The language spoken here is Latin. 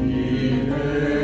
Ni